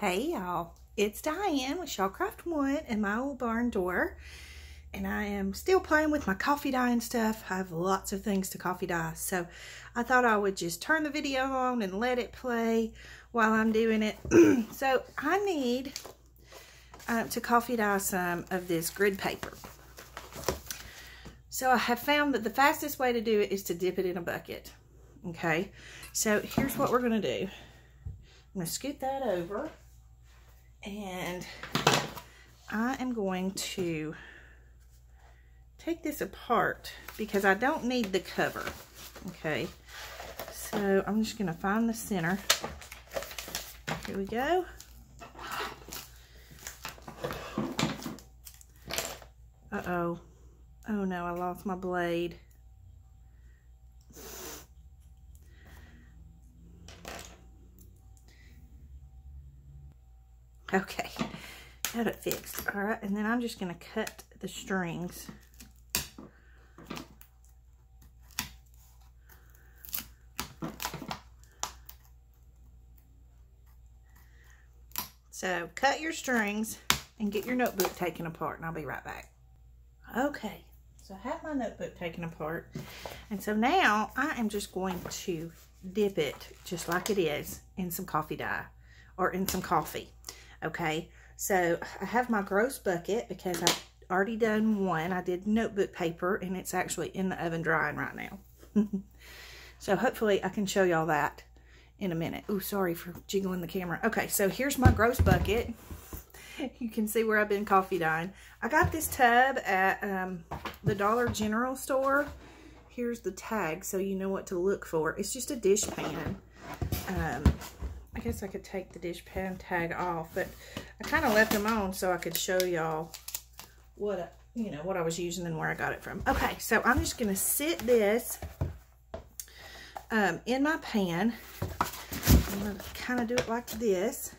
Hey y'all, it's Diane with Shawcraft One and my old barn door. And I am still playing with my coffee dye and stuff. I have lots of things to coffee dye. So I thought I would just turn the video on and let it play while I'm doing it. so I need uh, to coffee dye some of this grid paper. So I have found that the fastest way to do it is to dip it in a bucket. Okay, so here's what we're going to do. I'm to scoot that over. And I am going to take this apart because I don't need the cover. Okay. So I'm just going to find the center. Here we go. Uh-oh. Oh no, I lost my blade. Okay, got it fixed. All right, and then I'm just going to cut the strings. So cut your strings and get your notebook taken apart and I'll be right back. Okay, so I have my notebook taken apart. And so now I am just going to dip it just like it is in some coffee dye or in some coffee. Okay, so I have my gross bucket because I've already done one. I did notebook paper and it's actually in the oven drying right now. so hopefully I can show y'all that in a minute. Oh, sorry for jiggling the camera. Okay, so here's my gross bucket. You can see where I've been coffee dyeing. I got this tub at um, the Dollar General store. Here's the tag so you know what to look for. It's just a dish pan. Um, I guess I could take the dish pan tag off, but I kind of left them on so I could show y'all what, I, you know, what I was using and where I got it from. Okay, so I'm just going to sit this um, in my pan. I'm going to kind of do it like this.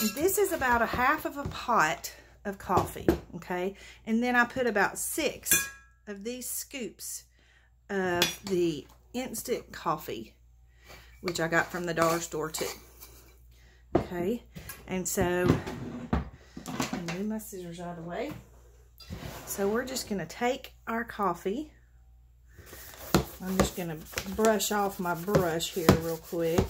And this is about a half of a pot of coffee, okay? And then I put about six of these scoops of the instant coffee which I got from the dollar store too. Okay, and so move my scissors out of the way. So we're just to take our coffee. I'm just to brush off my brush here real quick.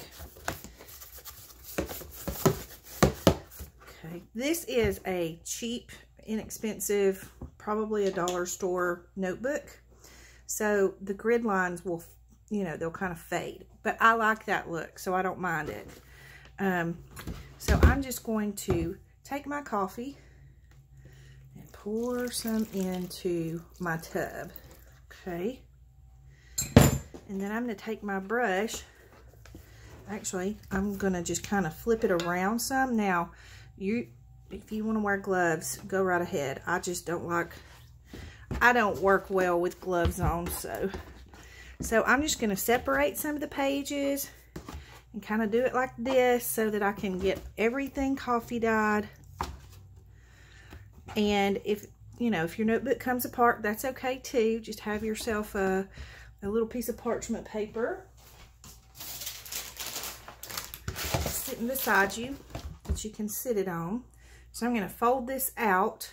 Okay, this is a cheap, inexpensive, probably a dollar store notebook. So the grid lines will you know, they'll kind of fade. But I like that look, so I don't mind it. Um, so I'm just going to take my coffee and pour some into my tub. Okay. And then I'm going to take my brush. Actually, I'm going to just kind of flip it around some. Now, you, if you want to wear gloves, go right ahead. I just don't like, I don't work well with gloves on, so so I'm just going to separate some of the pages and kind of do it like this so that I can get everything coffee dyed. And if, you know, if your notebook comes apart, that's okay too. Just have yourself a, a little piece of parchment paper sitting beside you that you can sit it on. So I'm going to fold this out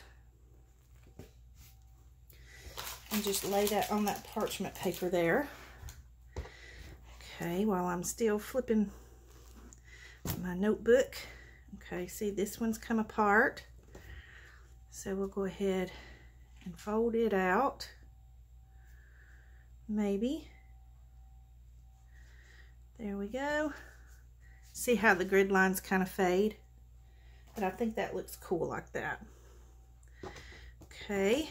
and just lay that on that parchment paper there. Okay, while I'm still flipping my notebook. Okay, see this one's come apart. So we'll go ahead and fold it out. Maybe. There we go. See how the grid lines kind of fade? But I think that looks cool like that. Okay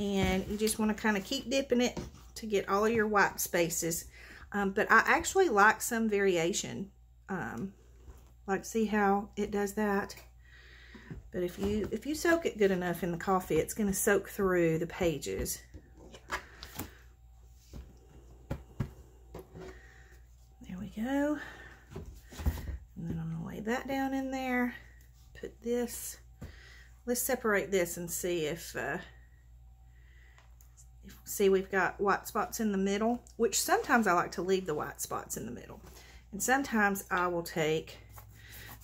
and you just want to kind of keep dipping it to get all of your white spaces. Um, but I actually like some variation. Um, like see how it does that? But if you if you soak it good enough in the coffee, it's going to soak through the pages. There we go. And then I'm going to lay that down in there. Put this. Let's separate this and see if uh, See, we've got white spots in the middle, which sometimes I like to leave the white spots in the middle. And sometimes I will take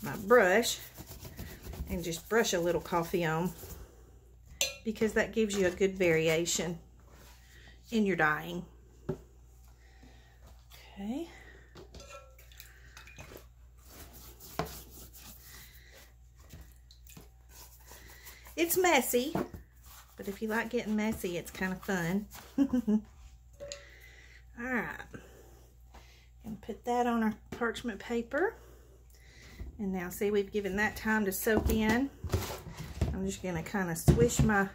my brush and just brush a little coffee on because that gives you a good variation in your dyeing. Okay. It's messy, but if you like getting messy, it's kind of fun. All right. And put that on our parchment paper. And now see, we've given that time to soak in. I'm just gonna kind of swish my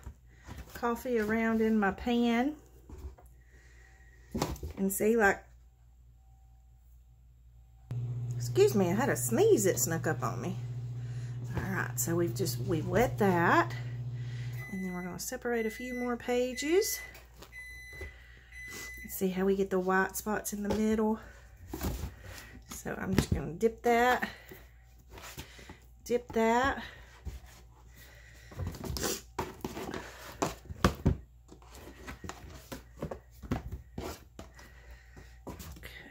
coffee around in my pan. And see, like, excuse me, I had a sneeze that snuck up on me. All right, so we've just, we've wet that. And then we're gonna separate a few more pages. See how we get the white spots in the middle? So I'm just gonna dip that, dip that.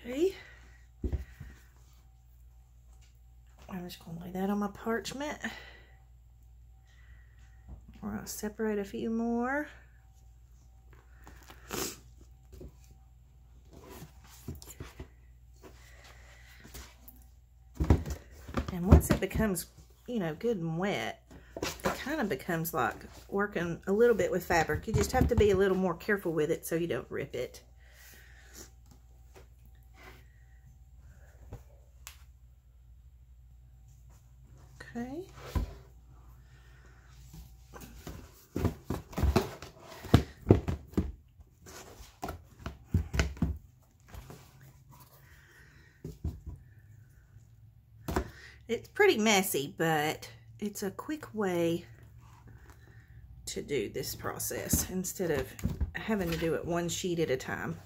Okay. I'm just going to lay that on my parchment. We're going to separate a few more. And once it becomes, you know, good and wet, it kind of becomes like working a little bit with fabric. You just have to be a little more careful with it so you don't rip it. Okay. It's pretty messy, but it's a quick way to do this process instead of having to do it one sheet at a time.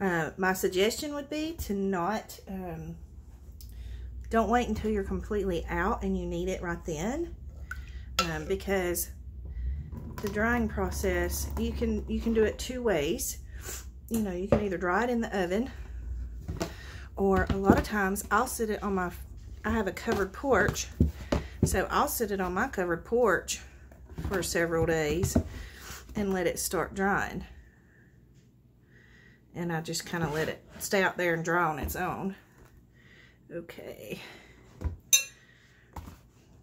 Uh, my suggestion would be to not, um, don't wait until you're completely out and you need it right then. Um, because the drying process, you can, you can do it two ways. You know, you can either dry it in the oven or a lot of times I'll sit it on my, I have a covered porch. So I'll sit it on my covered porch for several days and let it start drying and I just kind of let it stay out there and dry on its own. Okay.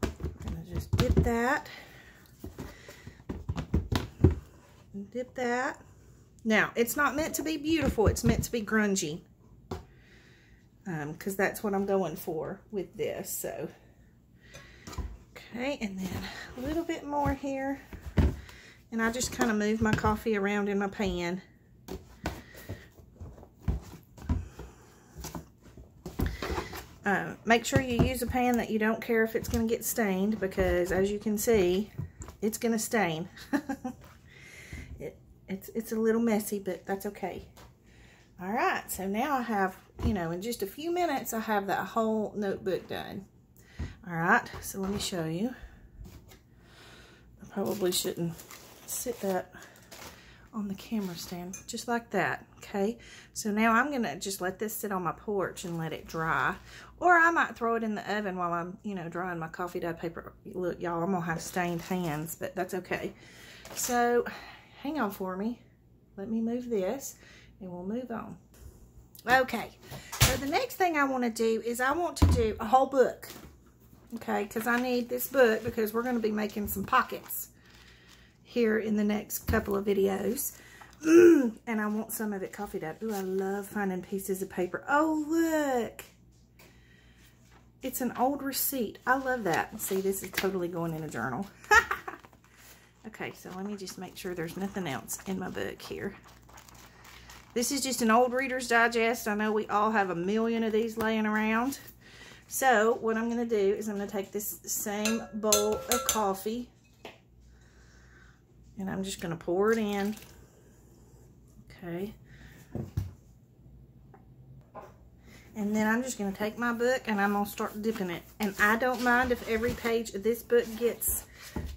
I'm gonna just dip that. Dip that. Now, it's not meant to be beautiful. It's meant to be grungy. Because um, that's what I'm going for with this. So, okay. And then a little bit more here. And I just kind of move my coffee around in my pan. Uh, make sure you use a pan that you don't care if it's going to get stained because as you can see, it's going to stain. it, it's, it's a little messy, but that's okay. All right, so now I have, you know, in just a few minutes, I have that whole notebook done. All right, so let me show you. I probably shouldn't sit that on the camera stand, just like that, okay? So now I'm gonna just let this sit on my porch and let it dry. Or I might throw it in the oven while I'm, you know, drying my coffee dye paper. Look, y'all, I'm gonna have stained hands, but that's okay. So, hang on for me. Let me move this, and we'll move on. Okay, so the next thing I wanna do is I want to do a whole book. Okay, because I need this book because we're gonna be making some pockets here in the next couple of videos. and I want some of it coffee up. Ooh, I love finding pieces of paper. Oh, look. It's an old receipt. I love that. See, this is totally going in a journal. okay, so let me just make sure there's nothing else in my book here. This is just an old Reader's Digest. I know we all have a million of these laying around. So, what I'm going to do is I'm going to take this same bowl of coffee and I'm just going to pour it in. Okay. And then I'm just going to take my book and I'm going to start dipping it. And I don't mind if every page of this book gets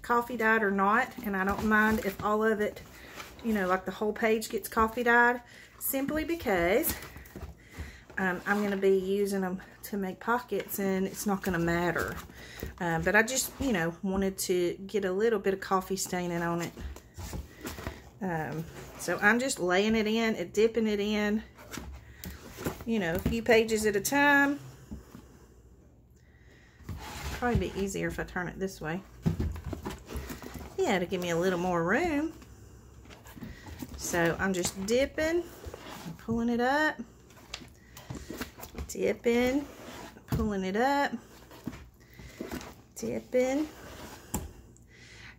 coffee dyed or not. And I don't mind if all of it, you know, like the whole page gets coffee dyed. Simply because um, I'm going to be using them to make pockets and it's not going to matter. Um, but I just, you know, wanted to get a little bit of coffee staining on it. Um, so I'm just laying it in and dipping it in, you know, a few pages at a time. Probably be easier if I turn it this way. Yeah, to give me a little more room. So I'm just dipping, pulling it up dipping, pulling it up, dipping.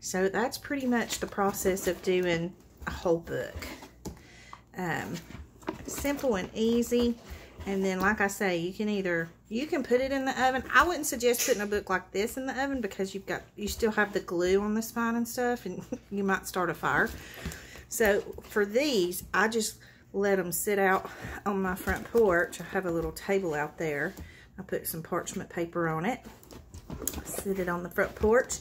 So that's pretty much the process of doing a whole book. Um, simple and easy. And then, like I say, you can either, you can put it in the oven. I wouldn't suggest putting a book like this in the oven because you've got, you still have the glue on the spine and stuff and you might start a fire. So for these, I just let them sit out on my front porch. I have a little table out there. I put some parchment paper on it. Sit it on the front porch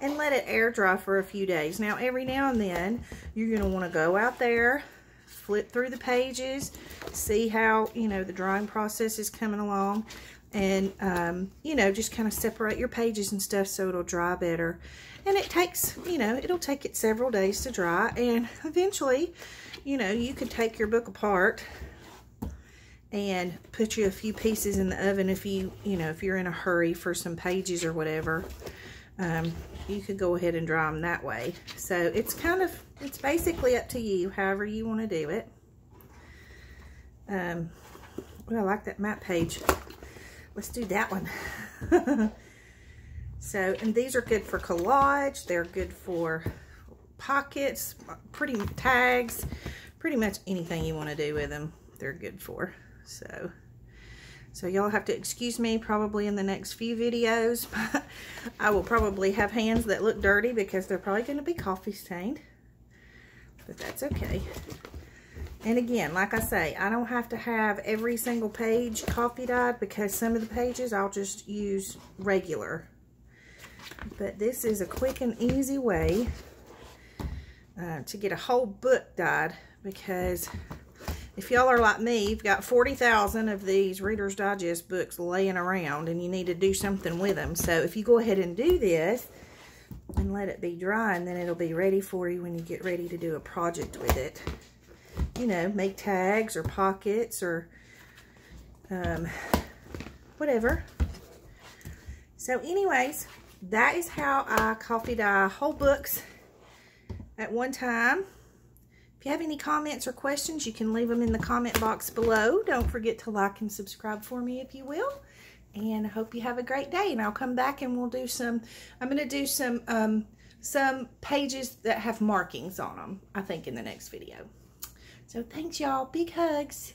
and let it air dry for a few days. Now, every now and then, you're going to want to go out there, flip through the pages, see how, you know, the drying process is coming along, and, um, you know, just kind of separate your pages and stuff so it'll dry better. And it takes, you know, it'll take it several days to dry, and eventually, you know, you could take your book apart and put you a few pieces in the oven if you, you know, if you're in a hurry for some pages or whatever. Um, you could go ahead and dry them that way. So it's kind of, it's basically up to you, however you want to do it. Um, well, I like that map page. Let's do that one. so, and these are good for collage. They're good for pockets, pretty tags, pretty much anything you want to do with them, they're good for. So, so y'all have to excuse me probably in the next few videos. I will probably have hands that look dirty because they're probably going to be coffee stained. But that's okay. And again, like I say, I don't have to have every single page coffee dyed because some of the pages I'll just use regular. But this is a quick and easy way uh, to get a whole book dyed because if y'all are like me, you've got 40,000 of these Reader's Digest books laying around and you need to do something with them. So if you go ahead and do this and let it be dry and then it'll be ready for you when you get ready to do a project with it. You know, make tags or pockets or um, whatever. So anyways, that is how I coffee dye whole books at one time. If you have any comments or questions, you can leave them in the comment box below. Don't forget to like and subscribe for me if you will. And I hope you have a great day. And I'll come back and we'll do some, I'm going to do some, um, some pages that have markings on them, I think, in the next video. So thanks, y'all. Big hugs.